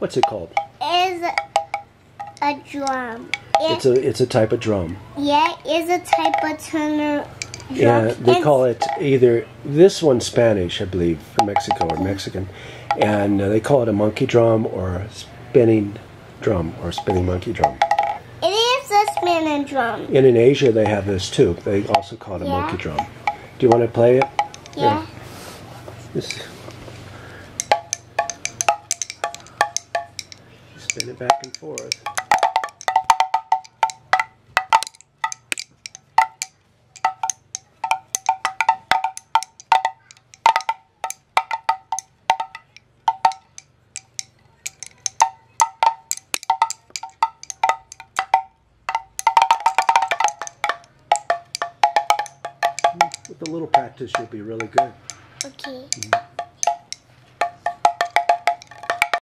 What's it called? is a drum. It, It's a it's a type of drum. yeah, is a type of drum. Yeah, they call it either this one's Spanish, I believe, from Mexico or Mexican, and uh, they call it a monkey drum or a spinning drum or spinning monkey drum. It is a spinning drum. And in Asia, they have this too. They also call it a Yeah. monkey drum. Do you want to play it? Yeah. This. Spin it back and forth. With a little practice, you'll be really good. Okay. Mm-hmm.